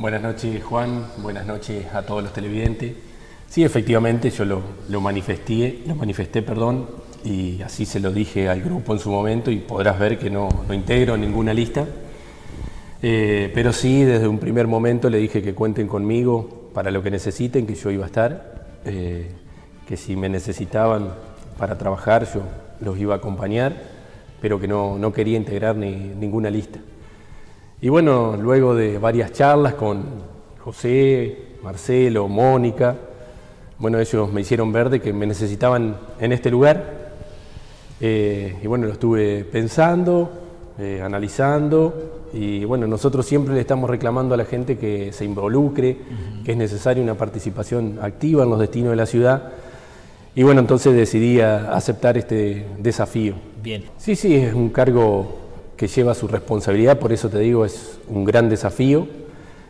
Buenas noches Juan, buenas noches a todos los televidentes. Sí, efectivamente yo lo, manifesté, lo manifesté, perdón, y así se lo dije al grupo en su momento y podrás ver que no, no integro ninguna lista. Eh, pero sí, desde un primer momento le dije que cuenten conmigo para lo que necesiten, que yo iba a estar, eh, que si me necesitaban para trabajar yo los iba a acompañar, pero que no, no quería integrar ni, ninguna lista. Y bueno, luego de varias charlas con José, Marcelo, Mónica, bueno, ellos me hicieron ver de que me necesitaban en este lugar. Eh, y bueno, lo estuve pensando, eh, analizando, y bueno, nosotros siempre le estamos reclamando a la gente que se involucre, que es necesaria una participación activa en los destinos de la ciudad. Y bueno, entonces decidí aceptar este desafío. Bien. Sí, sí, es un cargo que lleva su responsabilidad, por eso te digo, es un gran desafío.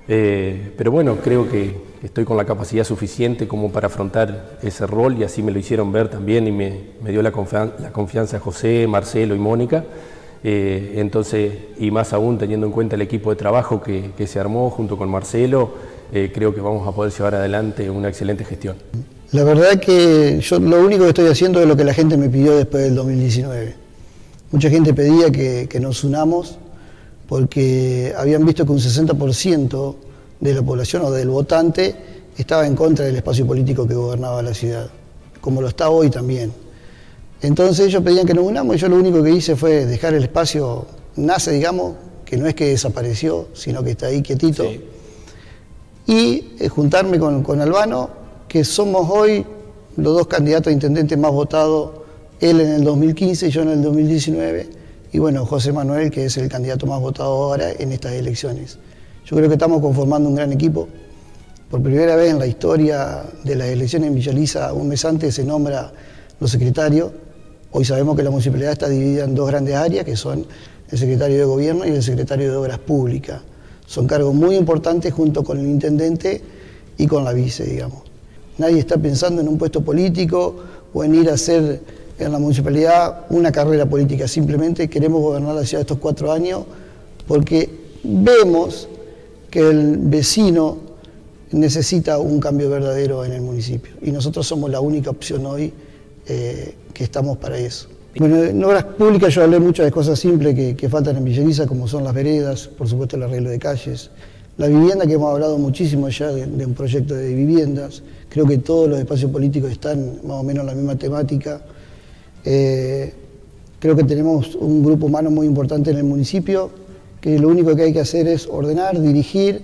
Eh, pero bueno, creo que estoy con la capacidad suficiente como para afrontar ese rol y así me lo hicieron ver también y me, dio la, la, confianza José, Marcelo y Mónica. Eh, entonces, y más aún teniendo en cuenta el equipo de trabajo que, que se armó junto con Marcelo, eh, creo que vamos a poder llevar adelante una excelente gestión. La verdad que yo lo único que estoy haciendo es lo que la gente me pidió después del 2019 Mucha gente pedía que, nos unamos porque habían visto que un 60% de la población o del votante estaba en contra del espacio político que gobernaba la ciudad, como lo está hoy también. Entonces ellos pedían que nos unamos y yo lo único que hice fue dejar el espacio, nace, digamos, que no es que desapareció, sino que está ahí quietito, y eh, juntarme con, con Albano, que somos hoy los dos candidatos a intendente más votados él en el 2015 y yo en el 2019, y bueno, José Manuel, que es el candidato más votado ahora en estas elecciones. Yo creo que estamos conformando un gran equipo. Por primera vez en la historia de las elecciones en Villaliza, un mes antes se nombra los secretarios. Hoy sabemos que la municipalidad está dividida en dos grandes áreas, que son el secretario de Gobierno y el secretario de Obras Públicas. Son cargos muy importantes junto con el intendente y con la vice, digamos. Nadie está pensando en un puesto político o en ir a hacer en la municipalidad una carrera política, simplemente queremos gobernar la ciudad estos cuatro años porque vemos que el vecino necesita un cambio verdadero en el municipio y nosotros somos la única opción hoy eh, que estamos para eso. Bueno, en obras públicas yo hablé muchas de cosas simples que, faltan en Villeriza, como son las veredas, por supuesto el arreglo de calles, la vivienda, que hemos hablado muchísimo ya de, de, un proyecto de viviendas, creo que todos los espacios políticos están más o menos en la misma temática. Eh, creo que tenemos un grupo humano muy importante en el municipio, que lo único que hay que hacer es ordenar, dirigir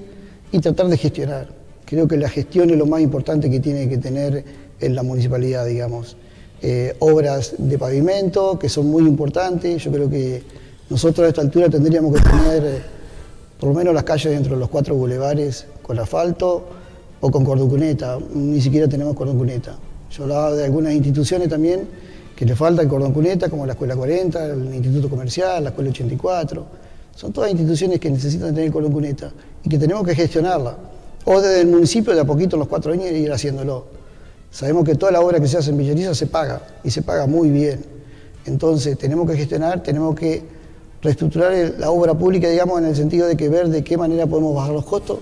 y tratar de gestionar. Creo que la gestión es lo más importante que tiene que tener en la municipalidad, digamos. Eh, obras de pavimento, que son muy importantes. Yo creo que nosotros a esta altura tendríamos que tener eh, por lo menos las calles dentro de los cuatro bulevares con asfalto o con cordocuneta. Ni siquiera tenemos cordocuneta. Yo hablaba de algunas instituciones también que le falta el cordón cuneta, como la Escuela 40, el Instituto Comercial, la Escuela 84. Son todas instituciones que necesitan tener el cordón cuneta y que tenemos que gestionarla. O desde el municipio de a poquito en los cuatro años ir haciéndolo. Sabemos que toda la obra que se hace en Villariza se paga y se paga muy bien. Entonces tenemos que gestionar, tenemos que reestructurar la obra pública, digamos, en el sentido de que ver de qué manera podemos bajar los costos.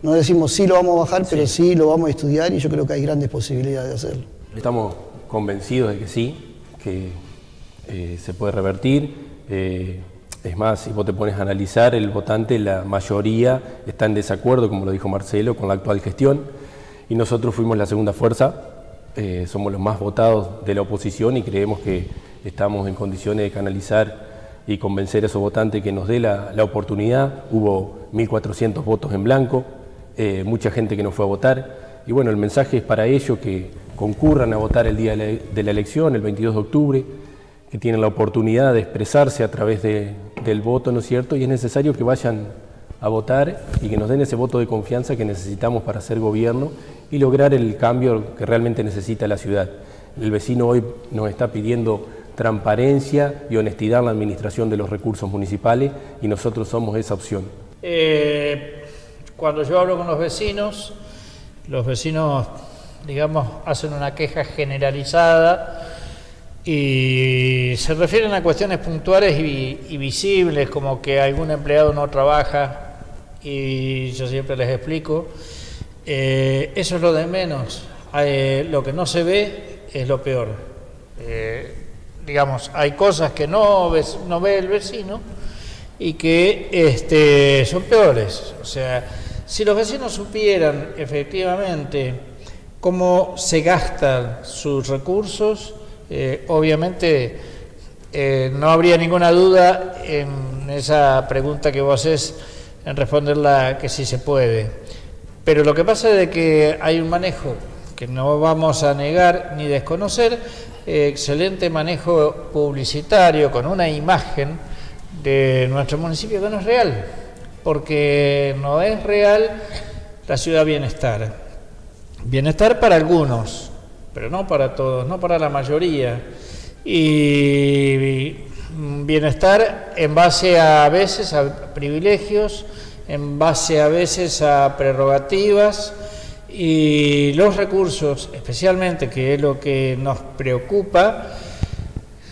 No decimos sí lo vamos a bajar, pero sí lo vamos a estudiar y yo creo que hay grandes posibilidades de hacerlo. Estamos convencidos de que sí, que eh, se puede revertir. Eh, es más, si vos te pones a analizar, el votante, la mayoría está en desacuerdo, como lo dijo Marcelo, con la actual gestión. Y nosotros fuimos la segunda fuerza, eh, somos los más votados de la oposición y creemos que estamos en condiciones de canalizar y convencer a esos votantes que nos dé la, la oportunidad. Hubo 1.400 votos en blanco, mucha gente que no fue a votar. Y bueno, el mensaje es para ellos que concurran a votar el día de la elección, el 22 de octubre, que tienen la oportunidad de expresarse a través del voto, ¿no es cierto? Y es necesario que vayan a votar y que nos den ese voto de confianza que necesitamos para hacer gobierno y lograr el cambio que realmente necesita la ciudad. El vecino hoy nos está pidiendo transparencia y honestidad en la administración de los recursos municipales y nosotros somos esa opción. Eh, cuando yo hablo con los vecinos, los vecinos digamos, hacen una queja generalizada y se refieren a cuestiones puntuales y, visibles, como que algún empleado no trabaja y yo siempre les explico, eh, eso es lo de menos. Eh, lo que no se ve es lo peor. Eh, digamos, hay cosas que no, ves, no ve el vecino y que este, son peores. O sea, si los vecinos supieran efectivamente cómo se gastan sus recursos, obviamente no habría ninguna duda en esa pregunta que vos haces en responderla que sí se puede. Pero lo que pasa es que hay un manejo que no vamos a negar ni desconocer, eh, excelente manejo publicitario con una imagen de nuestro municipio que no es real, porque no es real la ciudad bienestar. Bienestar para algunos, pero no para todos, no para la mayoría. Y bienestar en base a, veces a privilegios, en base a veces a prerrogativas y los recursos, especialmente, que es lo que nos preocupa,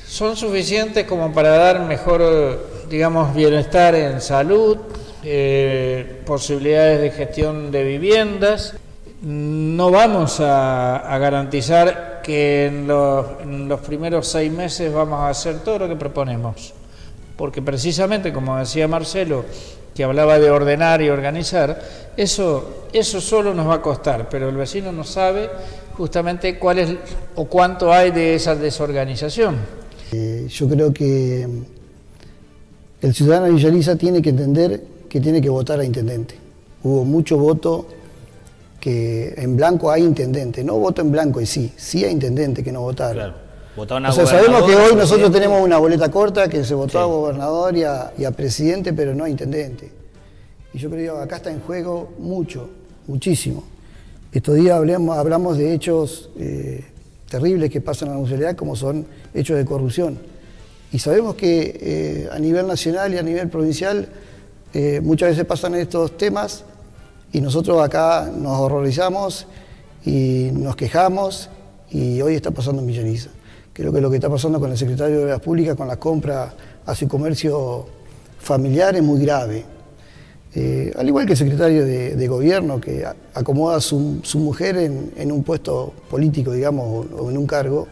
son suficientes como para dar mejor, digamos, bienestar en salud, eh, posibilidades de gestión de viviendas. No vamos a garantizar que en los, primeros seis meses vamos a hacer todo lo que proponemos. Porque precisamente, como decía Marcelo, que hablaba de ordenar y organizar, eso, eso solo nos va a costar, pero el vecino no sabe justamente cuál es o cuánto hay de esa desorganización. Eh, yo creo que el ciudadano de Villaliza tiene que entender que tiene que votar a intendente. Hubo mucho voto que en blanco hay intendente, no voto en blanco y sí, sí hay intendente que no votaron. Claro. o sea, sabemos que hoy nosotros tenemos una boleta corta que se votó a gobernador y a, presidente, pero no a intendente. Y yo creo que acá está en juego mucho, muchísimo. Estos días hablamos, hablamos de hechos eh, terribles que pasan en la municipalidad, como son hechos de corrupción. Y sabemos que eh, a nivel nacional y a nivel provincial eh, muchas veces pasan estos temas y nosotros acá nos horrorizamos y nos quejamos y hoy está pasando en Villariza. Creo que lo que está pasando con el secretario de Obras Públicas, con la compra a su comercio familiar es muy grave. Eh, al igual que el secretario de, gobierno que acomoda a su, mujer en, un puesto político, digamos, o, en un cargo,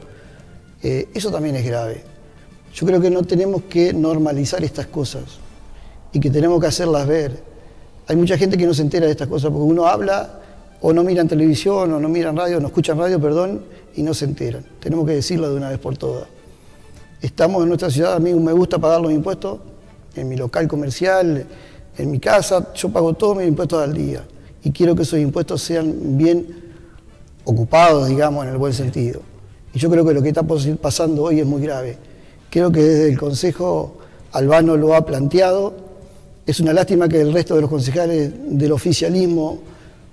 eh, eso también es grave. Yo creo que no tenemos que normalizar estas cosas y que tenemos que hacerlas ver hay mucha gente que no se entera de estas cosas porque uno habla o no mira en televisión o no mira en radio, no escucha en radio, perdón, y no se enteran. Tenemos que decirlo de una vez por todas. Estamos en nuestra ciudad, a mí me gusta pagar los impuestos, en mi local comercial, en mi casa, yo pago todos mis impuestos al día y quiero que esos impuestos sean bien ocupados, digamos, en el buen sentido. Y yo creo que lo que está pasando hoy es muy grave. Creo que desde el Consejo Albano lo ha planteado, es una lástima que el resto de los concejales del oficialismo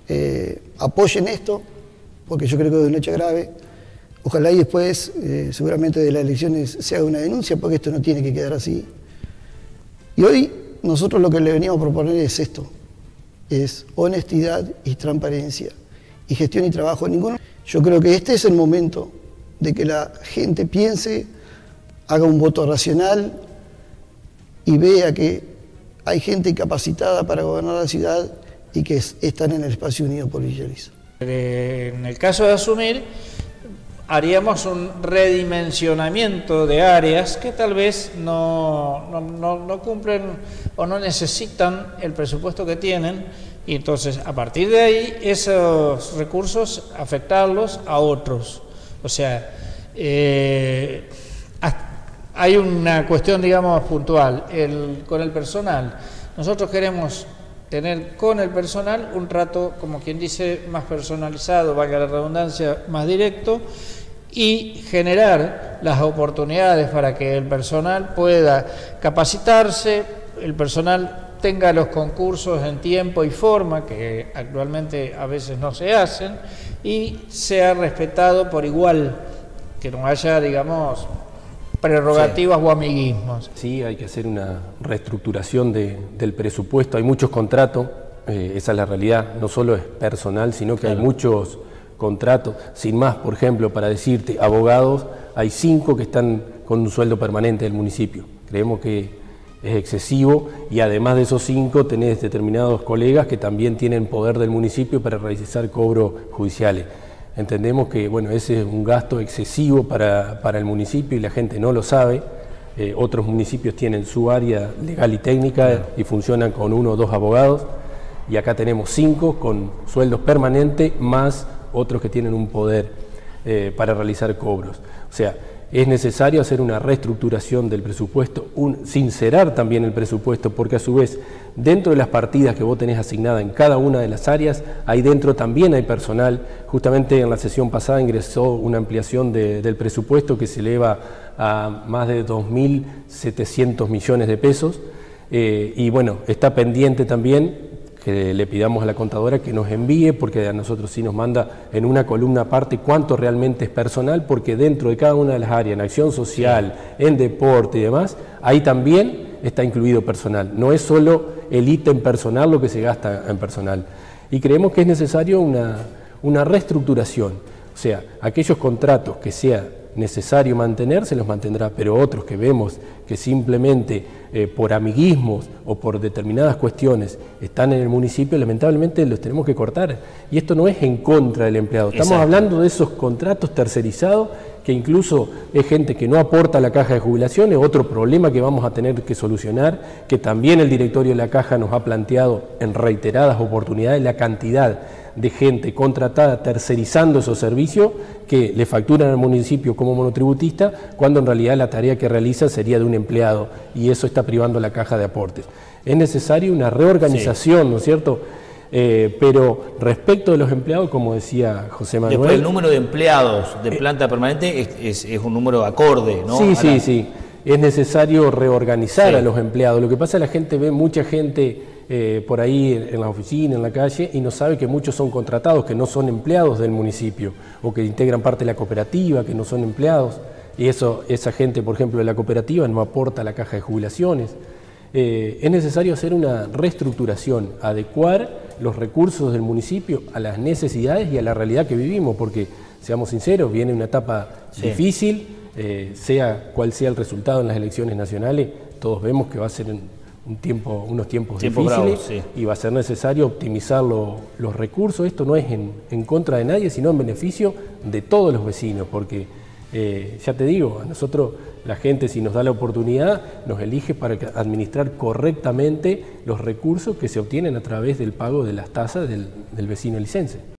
eh, apoyen esto, porque yo creo que es un hecho grave. Ojalá y después, eh, seguramente de las elecciones, se haga una denuncia, porque esto no tiene que quedar así. Y hoy nosotros lo que le veníamos a proponer es esto, es honestidad y transparencia, y gestión y trabajo. Ninguno. Yo creo que este es el momento de que la gente piense, haga un voto racional y vea que hay gente capacitada para gobernar la ciudad y que están en el espacio unido por Villariza. En el caso de asumir, haríamos un redimensionamiento de áreas que tal vez no, no, cumplen o no necesitan el presupuesto que tienen y entonces a partir de ahí esos recursos afectarlos a otros. O sea, eh, hay una cuestión, digamos, puntual. con el personal, nosotros queremos tener con el personal un trato, como quien dice, más personalizado, valga la redundancia, más directo, y generar las oportunidades para que el personal pueda capacitarse, el personal tenga los concursos en tiempo y forma, que actualmente a veces no se hacen, y sea respetado por igual, que no haya, digamos, prerrogativas o amiguismos. Sí, hay que hacer una reestructuración del presupuesto. Hay muchos contratos, eh, esa es la realidad. No solo es personal, sino que hay muchos contratos. Sin más, por ejemplo, para decirte, abogados, hay cinco que están con un sueldo permanente del municipio. Creemos que es excesivo y además de esos cinco tenés determinados colegas que también tienen poder del municipio para realizar cobros judiciales. Entendemos que bueno, ese es un gasto excesivo para, el municipio y la gente no lo sabe. Eh, otros municipios tienen su área legal y técnica y funcionan con uno o dos abogados y acá tenemos cinco con sueldos permanentes más otros que tienen un poder eh, para realizar cobros. O sea, es necesario hacer una reestructuración del presupuesto, sincerar también el presupuesto, porque a su vez, dentro de las partidas que vos tenés asignadas en cada una de las áreas, ahí dentro también hay personal. Justamente en la sesión pasada ingresó una ampliación del presupuesto que se eleva a más de 2.700 millones de pesos. Eh, y bueno, está pendiente también que le pidamos a la contadora que nos envíe, porque a nosotros sí nos manda en una columna aparte cuánto realmente es personal, porque dentro de cada una de las áreas, en acción social, en deporte y demás, ahí también está incluido personal. No es solo el ítem personal lo que se gasta en personal. Y creemos que es necesario una, una reestructuración. O sea, aquellos contratos que sea necesario mantener, se los mantendrá, pero otros que vemos que simplemente eh, por amiguismos o por determinadas cuestiones están en el municipio, lamentablemente los tenemos que cortar. Y esto no es en contra del empleado, estamos hablando de esos contratos tercerizados que incluso es gente que no aporta a la caja de jubilaciones, otro problema que vamos a tener que solucionar, que también el directorio de la caja nos ha planteado en reiteradas oportunidades, la cantidad de gente contratada tercerizando esos servicios que le facturan al municipio como monotributista, cuando en realidad la tarea que realiza sería de un empleado y eso está privando la caja de aportes. Es necesaria una reorganización, ¿no es cierto? Eh, pero respecto de los empleados, como decía José Manuel... Después el número de empleados de eh, planta permanente es, un número acorde, ¿no? Sí, sí, sí. Es necesario reorganizar a los empleados. Lo que pasa es que la gente ve mucha gente eh, por ahí en, la oficina, en la calle, y no sabe que muchos son contratados, que no son empleados del municipio, o que integran parte de la cooperativa, que no son empleados. Y eso, esa gente, por ejemplo, de la cooperativa no aporta a la caja de jubilaciones. Eh, es necesario hacer una reestructuración, adecuar los recursos del municipio a las necesidades y a la realidad que vivimos, porque, seamos sinceros, viene una etapa difícil, eh, sea cual sea el resultado en las elecciones nacionales, todos vemos que va a ser un tiempo, unos tiempos difíciles y va a ser necesario optimizar los recursos. Esto no es en, contra de nadie, sino en beneficio de todos los vecinos, porque eh, ya te digo, a nosotros la gente si nos da la oportunidad nos elige para administrar correctamente los recursos que se obtienen a través del pago de las tasas del, vecino license.